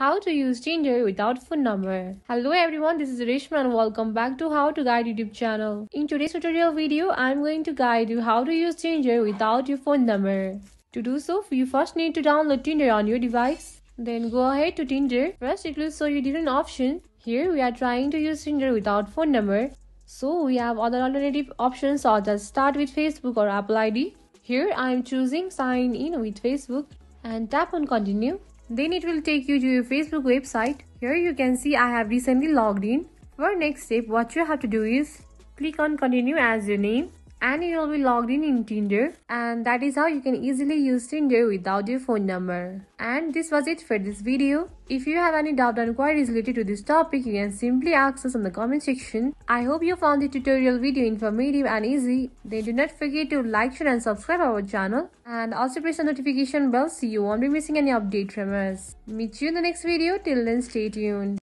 How to use Tinder without phone number. Hello everyone, this is Reshma and welcome back to How to Guide YouTube channel. In today's tutorial video, I'm going to guide you how to use Tinder without your phone number. To do so, you first need to download Tinder on your device. Then go ahead to Tinder. First, it will show you different options. Here, we are trying to use Tinder without phone number. So, we have other alternative options such as start with Facebook or Apple ID. Here, I am choosing sign in with Facebook and tap on continue. Then it will take you to your Facebook website. Here you can see I have recently logged in. For next step, what you have to do is click on continue as your name and you will be logged in in Tinder and that is how you can easily use Tinder without your phone number. And this was it for this video. If you have any doubt or queries related to this topic, you can simply ask us in the comment section. I hope you found the tutorial video informative and easy. Then do not forget to like, share and subscribe our channel. And also press the notification bell so you won't be missing any update from us. Meet you in the next video. Till then, stay tuned.